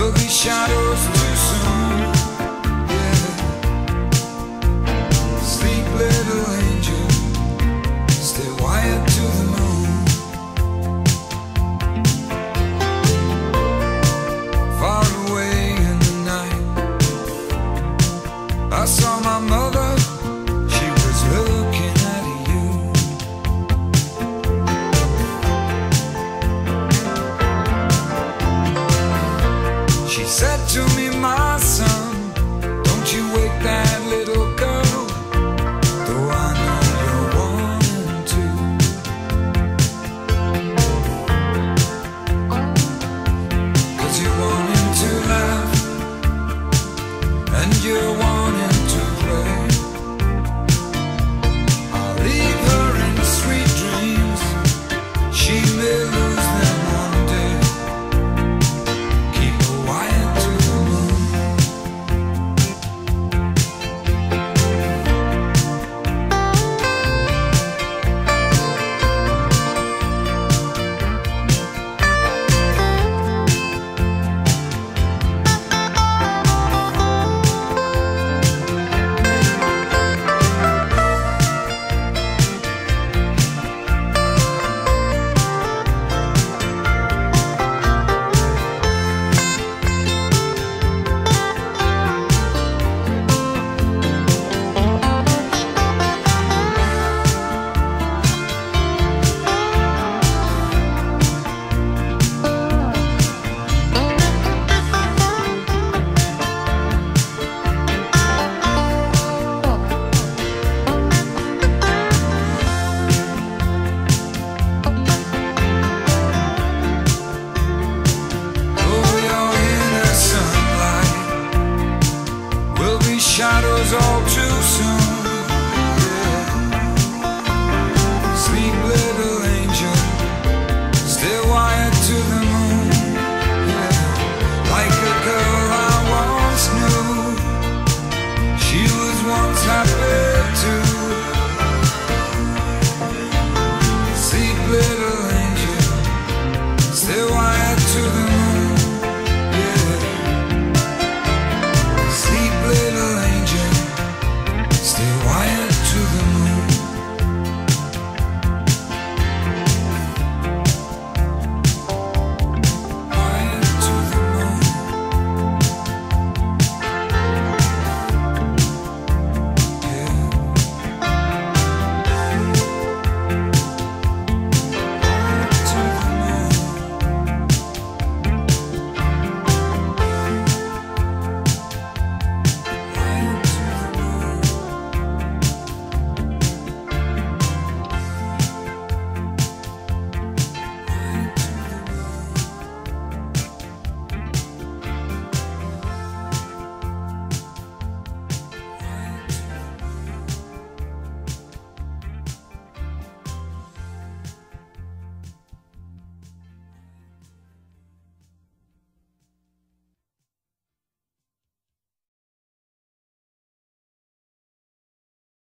will be shadows. to me, my. shadows all too soon.